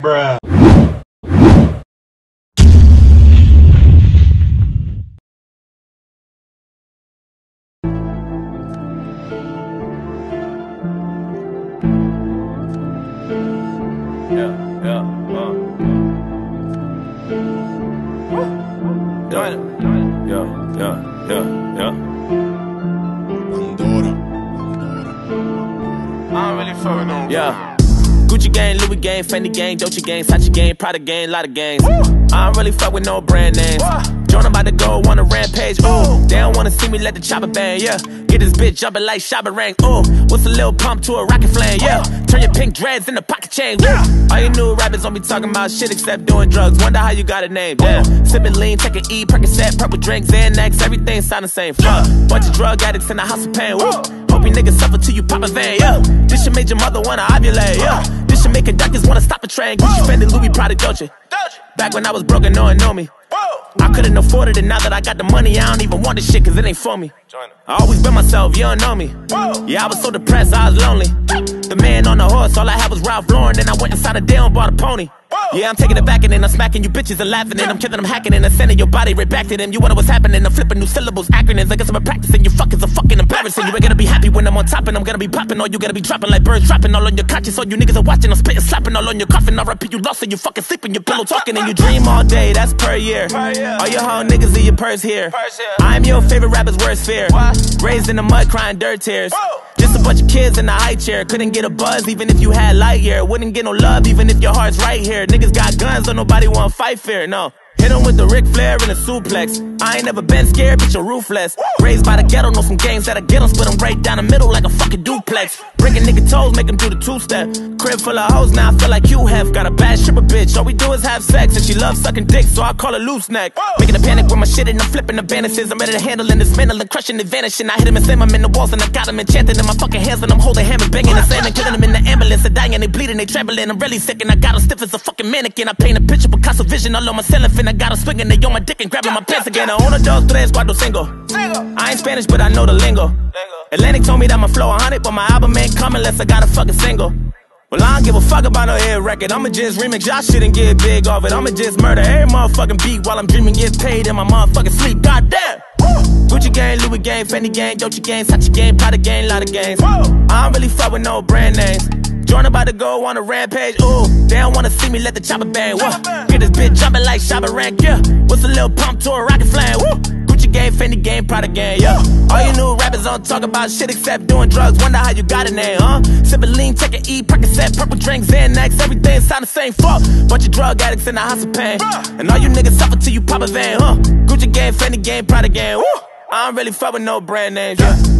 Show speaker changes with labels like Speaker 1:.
Speaker 1: Bruh.
Speaker 2: Yeah, yeah, uh. Yeah, yeah, yeah, yeah, yeah.
Speaker 1: I don't really fuck with no.
Speaker 2: Yeah. Gucci gang, Louis gang, Fendi gang, Dolce gang, Sachi gang, Prada gang, lot of gangs. I don't really fuck with no brand names. Joyner 'bout to go on a rampage. Ooh, they don't wanna see me let the chopper bang. Yeah, get this bitch jumping like Shabba rank. Ooh, what's a little pump to a rocket flame? Yeah, turn your pink dreads into pocket chain. Yeah, all you new rappers don't be talking about shit except doing drugs. Wonder how you got a name. Damn, sipping lean, taking E, Percocet, purple drinks, Xanax, everything sound the same. Fuck, bunch of drug addicts in the house of pain. Woo. Hope you niggas suffer till you pop a vein, yeah. This should make your mother wanna ovulate, yeah. Should make conductors wanna stop a train. Gucci, Fendi, Louis, Prada, Dolce. Back when I was broke and no one know me. I couldn't afford it, and now that I got the money, I don't even want this shit, cause it ain't for me. I always been myself, you don't know me. Yeah, I was so depressed, I was lonely. The man on the horse, all I had was Ralph Lauren, then I went inside a deal and bought a pony. Yeah, I'm taking it back and then I'm smacking you bitches and laughing and I'm killing them, hacking and I'm sending your body right back to them. You wonder what's happening? I'm flipping new syllables, acronyms. I guess I'm practicing. You fuckers are fucking embarrassing. You ain't gonna be happy when I'm on top and I'm gonna be popping, or you gotta be dropping like birds dropping all on your conscience. All you niggas are watching, I'm spitting, slapping all on your coffin. I repeat, you lost and you fucking sleeping, your pillow talking and you dream all day. That's per year. All your whole niggas in your purse here. I'm your favorite rapper's worst fear. Raised in the mud, crying dirt tears. Just a bunch of kids in a high chair. Couldn't get a buzz even if you had light year. Wouldn't get no love even if your heart's right here. Niggas got guns, so nobody wanna fight fair. No. Hit him with the Ric Flair and a suplex. I ain't never been scared, bitch, you're ruthless. Raised by the ghetto, know some games that I get them, split them right down the middle like a fucking duplex. Breaking nigga toes, make them do the two step. Crib full of hoes, now I feel like Hugh Hef. Got a bad stripper bitch, all we do is have sex, and she loves sucking dick, so I call her loose neck. Making a panic with my shit and I'm flipping the bandages. I'm ready to handle and dismantle and crushing and vanishing. I hit him and slam him in the walls and I got him enchanted in my fucking hands and I'm holding hammers, banging and slamming, killing him in the ambulance. They're dying, they bleeding, they trembling. I'm really sick and I got him stiff as a fucking mannequin. I paint a picture, Picasso vision all on my fin. I got him swinging, they on my dick and grabbing my pants again. I own a dos, tres, cuatro, cinco. I ain't Spanish, but I know the lingo. Atlantic told me that my flow 100, but my album ain't coming unless I got a fucking single. Well, I don't give a fuck about no hit record. I'ma just remix y'all shit and get big off it. I'ma just murder every motherfucking beat while I'm dreaming, get paid in my motherfucking sleep. Goddamn. Gucci gang, Louis gang, Fendi gang, Dolce gang, Sachi gang, Prada gang, lot of gangs. I don't really fuck with no brand names. Joyner 'bout to go on a rampage. Ooh, they don't wanna see me let the chopper bang. Whoa, get this bitch jumping like Shabba rank. Yeah, what's a little pump to a rocket flame? Woo. Gucci gang, Fendi game, Prada game, Yeah, all you new rappers don't talk about shit except doing drugs. Wonder how you got a name, huh? Sipping lean, taking E, set, purple drinks, Xanax, everything sound the same. Fuck, bunch of drug addicts in the house of pain, and all you niggas suffer till you pop a vein, huh? Gucci game, Fendi game, Prada game, Woo. I don't really fuck with no brand names, yeah.